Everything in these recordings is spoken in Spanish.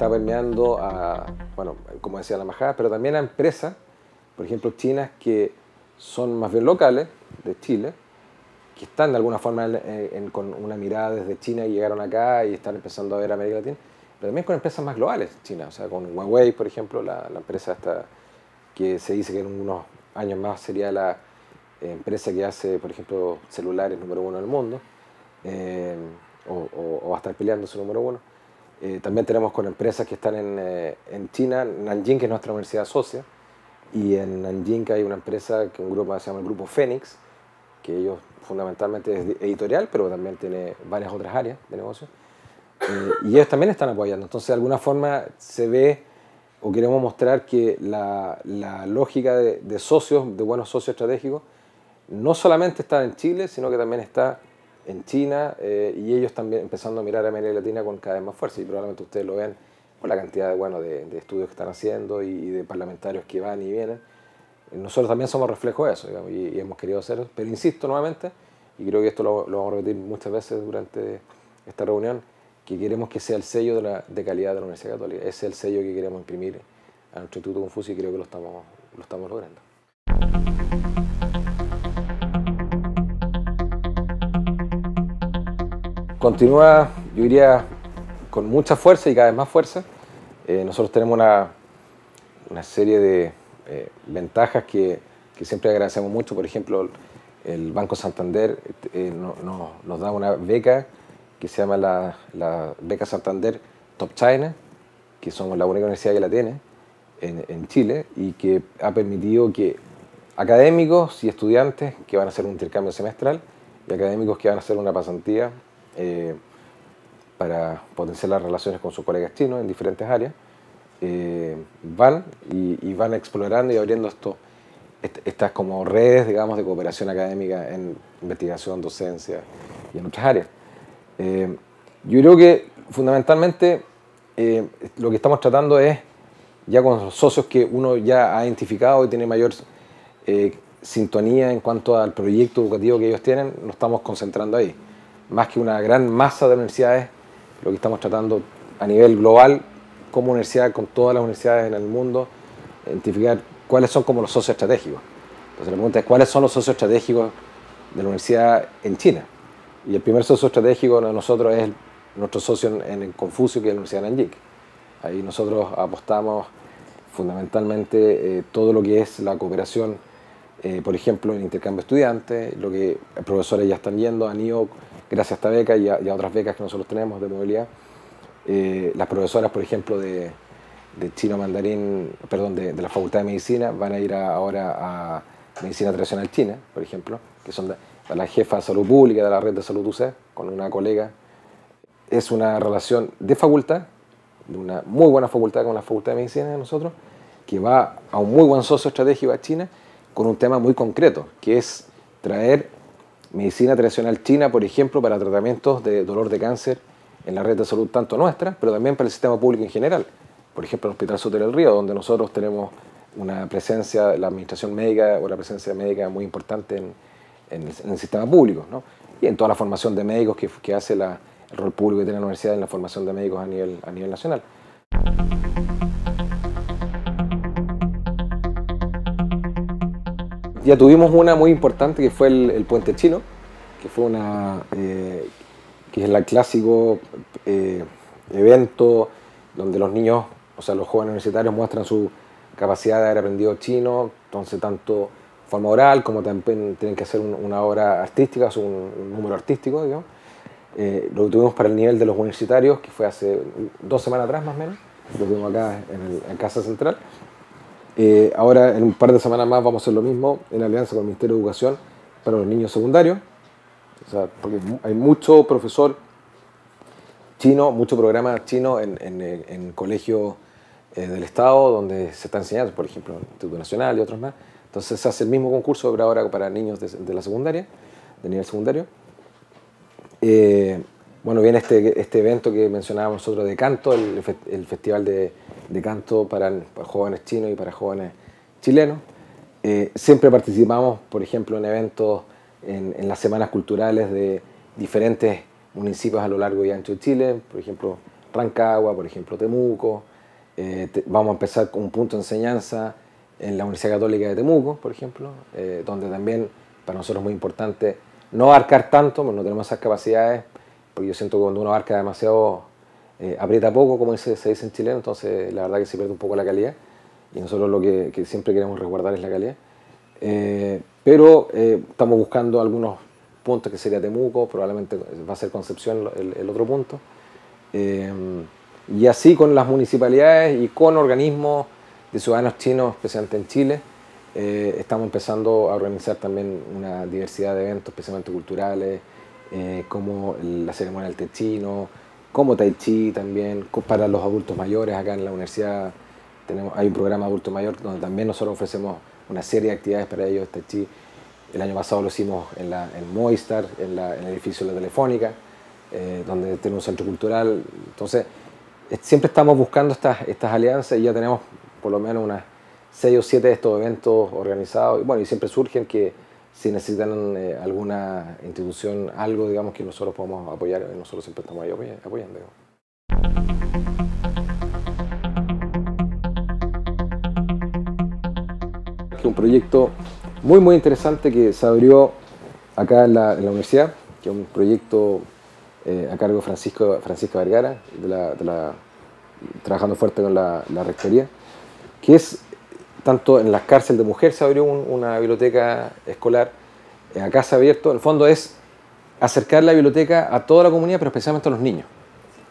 está permeando a, bueno, como decía la embajada, pero también a empresas, por ejemplo, chinas que son más bien locales de Chile, que están de alguna forma con una mirada desde China y llegaron acá y están empezando a ver América Latina, pero también con empresas más globales chinas, o sea, con Huawei, por ejemplo, la, empresa esta que se dice que en unos años más sería la empresa que hace, por ejemplo, celulares número uno del mundo, eh, o, va a estar peleando su número uno. Eh, también tenemos con empresas que están en, eh, en, China, Nanjing, que es nuestra universidad socia, y en Nanjing hay una empresa, que un grupo se llama el Grupo Fénix, que ellos fundamentalmente es editorial, pero también tiene varias otras áreas de negocio. Eh, y ellos también están apoyando. Entonces, de alguna forma se ve o queremos mostrar que la, la lógica de, de, socios, de buenos socios estratégicos, no solamente está en Chile, sino que también está en China eh, y ellos también empezando a mirar a América Latina con cada vez más fuerza. Y probablemente ustedes lo ven por la cantidad de, bueno, de, de estudios que están haciendo y, de parlamentarios que van y vienen. Nosotros también somos reflejo de eso y, hemos querido hacerlo. Pero insisto nuevamente, y creo que esto lo, lo, vamos a repetir muchas veces durante esta reunión, que queremos que sea el sello de, la, de calidad de la Universidad Católica. Ese es el sello que queremos imprimir a nuestro Instituto Confucio y creo que lo estamos, lo estamos logrando. Continúa, yo diría, con mucha fuerza y cada vez más fuerza. Eh, nosotros tenemos una, una serie de eh, ventajas que, que, siempre agradecemos mucho. Por ejemplo, el Banco Santander eh, nos da una beca que se llama la, la, Beca Santander Top China, que somos la única universidad que la tiene en, en, Chile y que ha permitido que académicos y estudiantes que van a hacer un intercambio semestral y académicos que van a hacer una pasantía eh, para potenciar las relaciones con sus colegas chinos en diferentes áreas, eh, van y, y, van explorando y abriendo esto, estas como redes, digamos, de cooperación académica en investigación, docencia y en otras áreas. Eh, yo creo que fundamentalmente eh, lo que estamos tratando es, ya con los socios que uno ya ha identificado y tiene mayor eh, sintonía en cuanto al proyecto educativo que ellos tienen, nos estamos concentrando ahí. Más que una gran masa de universidades, lo que estamos tratando a nivel global, como universidad, con todas las universidades en el mundo, identificar cuáles son como los socios estratégicos. Entonces la pregunta es, ¿cuáles son los socios estratégicos de la universidad en China? Y el primer socio estratégico de nosotros es nuestro socio en, el Confucio, que es la Universidad de Nanjing. Ahí nosotros apostamos fundamentalmente eh, todo lo que es la cooperación, eh, por ejemplo, en intercambio de estudiantes, lo que profesores ya están yendo, han ido gracias a esta beca y a, otras becas que nosotros tenemos de movilidad. Eh, las profesoras, por ejemplo, de, de chino mandarín, perdón, de, de, la Facultad de Medicina, van a ir ahora a Medicina Tradicional China, por ejemplo, que son la jefa de salud pública de la red de salud UC, con una colega. Es una relación de facultad, de una muy buena facultad con la Facultad de Medicina de nosotros, que va a un muy buen socio estratégico a China con un tema muy concreto, que es traer medicina tradicional china, por ejemplo, para tratamientos de dolor de cáncer en la red de salud tanto nuestra, pero también para el sistema público en general. Por ejemplo, el Hospital Soter del Río, donde nosotros tenemos una presencia, la administración médica o la presencia médica muy importante en, en el, sistema público, ¿no? y en toda la formación de médicos que, que hace la, el rol público que tiene la universidad en la formación de médicos a nivel, a nivel nacional. Ya tuvimos una muy importante que fue el, el puente chino, que fue una eh, que es el clásico eh, evento donde los niños, o sea, los jóvenes universitarios muestran su capacidad de haber aprendido chino, entonces tanto forma oral, como también tienen que hacer una obra artística, o un, número artístico, digamos. Eh, lo tuvimos para el nivel de los universitarios, que fue hace dos semanas atrás más o menos, lo tuvimos acá en, Casa Central. Eh, ahora, en un par de semanas más, vamos a hacer lo mismo en alianza con el Ministerio de Educación para los niños secundarios, o sea, porque hay mucho profesor chino, mucho programa chino en, en, colegios eh, del Estado donde se está enseñando, por ejemplo, el Instituto Nacional y otros más. Entonces se hace el mismo concurso, ahora para niños de, la secundaria, de nivel secundario. Eh, bueno, viene este, este evento que mencionábamos nosotros de canto, el festival de, de canto para, jóvenes chinos y para jóvenes chilenos. Eh, siempre participamos, por ejemplo, en eventos en, las semanas culturales de diferentes municipios a lo largo y ancho de Chile. Por ejemplo, Rancagua, por ejemplo, Temuco. Eh, vamos a empezar con un punto de enseñanza en la Universidad Católica de Temuco, por ejemplo, eh, donde también para nosotros es muy importante no abarcar tanto, no tenemos esas capacidades, porque yo siento que cuando uno abarca demasiado, eh, aprieta poco, como se, se, dice en chileno, entonces la verdad que se pierde un poco la calidad, y nosotros lo que, que siempre queremos resguardar es la calidad. pero estamos buscando algunos puntos que sería Temuco, probablemente va a ser Concepción el, el otro punto. y así con las municipalidades y con organismos de ciudadanos chinos, especialmente en Chile. Eh, estamos empezando a organizar también una diversidad de eventos, especialmente culturales, eh, como la ceremonia del té chino, como Tai Chi también, para los adultos mayores. Acá en la universidad tenemos, hay un programa adulto mayor donde también nosotros ofrecemos una serie de actividades para ellos, Tai Chi. El año pasado lo hicimos en, la, en Movistar, en, el edificio de la Telefónica, eh, donde tenemos un centro cultural. Entonces, siempre estamos buscando estas, estas alianzas y ya tenemos por lo menos unas seis o siete de estos eventos organizados. Y bueno, y siempre surgen que si necesitan eh, alguna institución, algo, digamos, que nosotros podemos apoyar, nosotros siempre estamos ahí apoyando. Un proyecto muy, muy interesante que se abrió acá en la, universidad, que es un proyecto eh, a cargo de Francisco, Vergara, trabajando fuerte con la rectoría que es tanto en las cárceles de mujeres se abrió una biblioteca escolar, en la casa abierto, en el fondo es acercar la biblioteca a toda la comunidad, pero especialmente a los niños.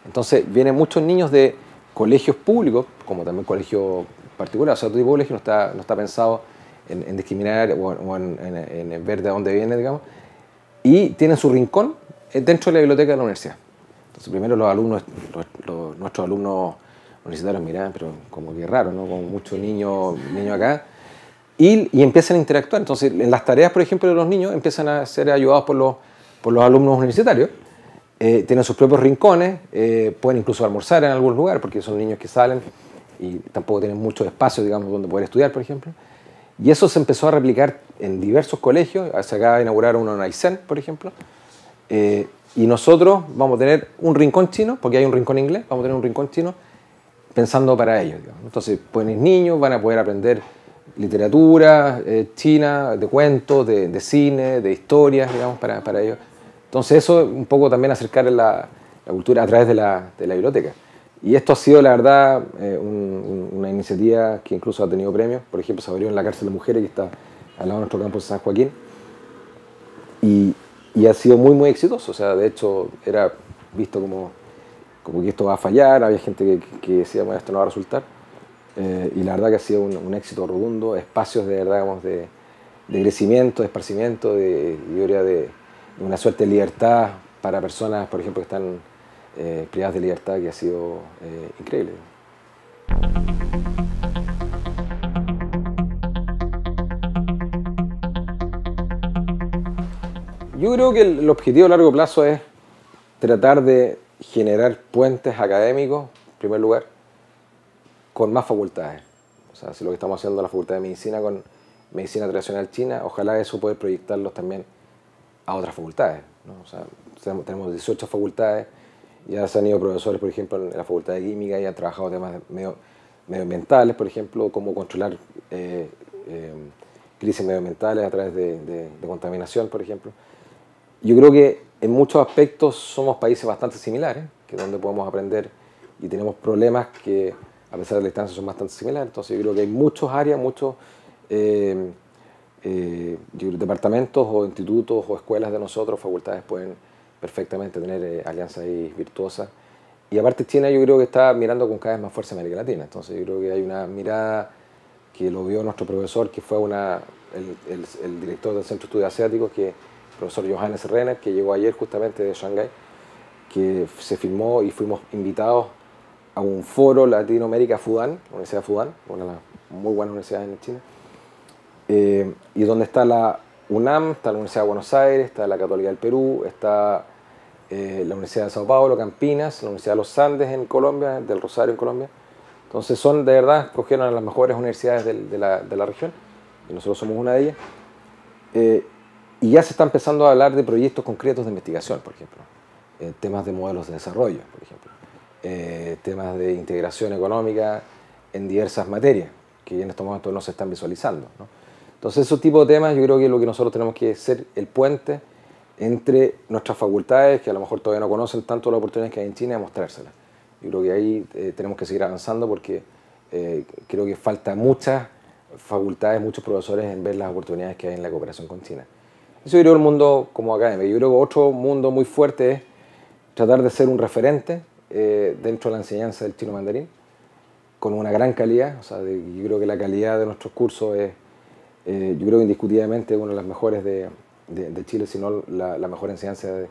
Entonces vienen muchos niños de colegios públicos, como también colegios particulares, o sea, todo tipo de colegio no está, no está pensado en, discriminar o, en, ver de dónde viene, digamos, y tienen su rincón dentro de la biblioteca de la universidad. Entonces primero los alumnos, nuestros alumnos universitarios miraban, pero como que raro, ¿no? Con muchos niños niño acá. Y, y, empiezan a interactuar. Entonces, en las tareas, por ejemplo, de los niños empiezan a ser ayudados por los, por los alumnos universitarios. Eh, tienen sus propios rincones, eh, pueden incluso almorzar en algún lugar, porque son niños que salen y tampoco tienen mucho espacio, digamos, donde poder estudiar, por ejemplo. Y eso se empezó a replicar en diversos colegios. Se acaba de inaugurar uno en Aysén, por ejemplo. Eh, y nosotros vamos a tener un rincón chino, porque hay un rincón inglés, vamos a tener un rincón chino pensando para ellos. Entonces, pues niños van a poder aprender literatura eh, china, de cuentos, de, cine, de historias, digamos, para, para, ellos. Entonces, eso un poco también acercar la, la cultura a través de la, de la, biblioteca. Y esto ha sido, la verdad, eh, una iniciativa que incluso ha tenido premios. Por ejemplo, se abrió en la cárcel de mujeres que está al lado de nuestro campus de San Joaquín. Y, y ha sido muy, muy exitoso. O sea, de hecho, era visto como como que esto va a fallar, había gente que, decía, bueno, esto no va a resultar. Eh, y la verdad que ha sido un, éxito rotundo, espacios de verdad, digamos, de, crecimiento, de esparcimiento, de, de, una suerte de libertad para personas, por ejemplo, que están eh, privadas de libertad, que ha sido eh, increíble. Yo creo que el objetivo a largo plazo es tratar de generar puentes académicos, en primer lugar, con más facultades. O sea, si lo que estamos haciendo en la Facultad de Medicina con Medicina Tradicional China, ojalá eso pueda proyectarlos también a otras facultades. O sea, tenemos 18 facultades, ya se han ido profesores, por ejemplo, en la Facultad de Química y han trabajado temas medio, medioambientales, por ejemplo, cómo controlar eh, eh, crisis medioambientales a través de, de contaminación, por ejemplo. Yo creo que en muchos aspectos somos países bastante similares, que donde podemos aprender y tenemos problemas que a pesar de la distancia son bastante similares. Entonces yo creo que hay muchas áreas, muchos eh, eh, departamentos o institutos o escuelas de nosotros, facultades pueden perfectamente tener eh, alianzas ahí virtuosas. Y aparte China yo creo que está mirando con cada vez más fuerza América Latina. Entonces yo creo que hay una mirada que lo vio nuestro profesor, que fue una, el, el director del Centro de Estudios Asiáticos, que profesor Johannes Renner, que llegó ayer justamente de Shanghái, que se firmó y fuimos invitados a un foro Latinoamérica Fudan, la Universidad Fudan, una de las muy buenas universidades en China, eh, y donde está la UNAM, está la Universidad de Buenos Aires, está la Católica del Perú, está eh, la Universidad de Sao Paulo, Campinas, la Universidad de los Andes en Colombia, del Rosario en Colombia. Entonces son de verdad, escogieron a las mejores universidades de, la, de la, región, y nosotros somos una de ellas. Eh, y ya se está empezando a hablar de proyectos concretos de investigación, por ejemplo, temas de modelos de desarrollo, por ejemplo. eh, temas de integración económica en diversas materias, que en estos momentos no se están visualizando. Entonces, esos tipos de temas yo creo que es lo que nosotros tenemos que ser el puente entre nuestras facultades, que a lo mejor todavía no conocen tanto las oportunidades que hay en China, y mostrárselas. Yo creo que ahí eh, tenemos que seguir avanzando porque eh, creo que falta muchas facultades, muchos profesores en ver las oportunidades que hay en la cooperación con China. Eso yo creo el mundo como académico. Yo creo que otro mundo muy fuerte es tratar de ser un referente eh, dentro de la enseñanza del chino mandarín, con una gran calidad. O sea, yo creo que la calidad de nuestros cursos es, eh, yo creo que indiscutiblemente una de las mejores de, Chile, si no la, mejor enseñanza, de,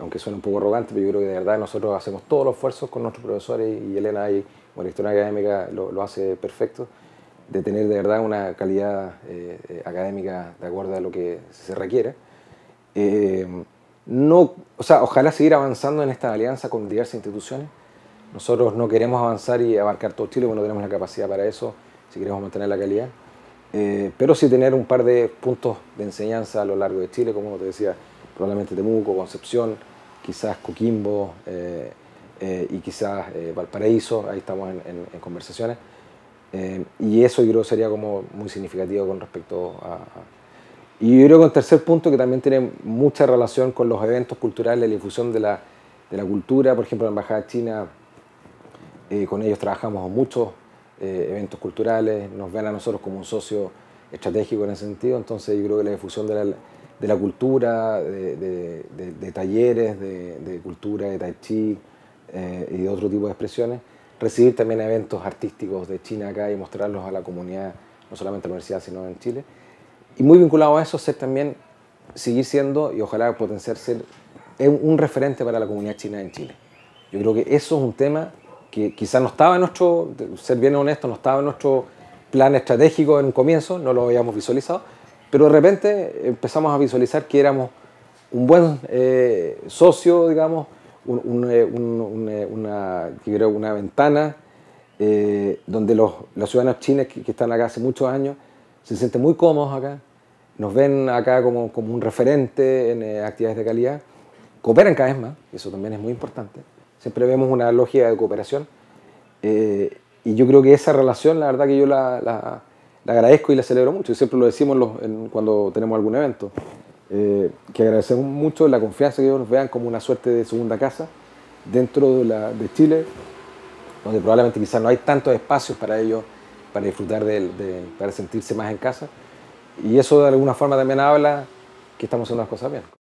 aunque suene un poco arrogante, pero yo creo que de verdad nosotros hacemos todos los esfuerzos con nuestros profesores y Elena ahí como directora académica lo, lo, hace perfecto, de tener de verdad una calidad eh, eh, académica de acuerdo a lo que se requiere. Eh, no, o sea, ojalá seguir avanzando en esta alianza con diversas instituciones. Nosotros no queremos avanzar y abarcar todo Chile, porque no tenemos la capacidad para eso, si queremos mantener la calidad. pero sí tener un par de puntos de enseñanza a lo largo de Chile, como te decía, probablemente Temuco, Concepción, quizás Coquimbo, eh, y quizás eh, Valparaíso, ahí estamos en, conversaciones. Eh, y eso yo creo sería como muy significativo con respecto a, Y yo creo que un tercer punto que también tiene mucha relación con los eventos culturales, la difusión de la, de la cultura, por ejemplo, la Embajada China, con ellos trabajamos muchos eventos culturales, nos ven a nosotros como un socio estratégico en ese sentido, entonces yo creo que la difusión de la, de la cultura, de, de, de talleres de, cultura, de tai chi, eh, y de otro tipo de expresiones, recibir también eventos artísticos de China acá y mostrarlos a la comunidad, no solamente en la universidad, sino en Chile. Y muy vinculado a eso, ser también, seguir siendo y ojalá potenciar ser un referente para la comunidad china en Chile. Yo creo que eso es un tema que quizás no estaba en nuestro, ser bien honesto, no estaba nuestro plan estratégico en un comienzo, no lo habíamos visualizado, pero de repente empezamos a visualizar que éramos un buen eh, socio, digamos, eh, eh, una, una ventana eh, donde los, los, ciudadanos chinos que, están acá hace muchos años se sienten muy cómodos acá, nos ven acá como, como un referente en actividades de calidad, cooperan cada vez más, eso también es muy importante. Siempre vemos una lógica de cooperación y yo creo que esa relación, la verdad que yo la, la, agradezco y la celebro mucho, y siempre lo decimos cuando tenemos algún evento. Eh, que agradecemos mucho la confianza que ellos nos vean como una suerte de segunda casa dentro de, la, de Chile, donde probablemente quizás no hay tantos espacios para ellos para disfrutar de, para sentirse más en casa. Y eso de alguna forma también habla que estamos haciendo las cosas bien.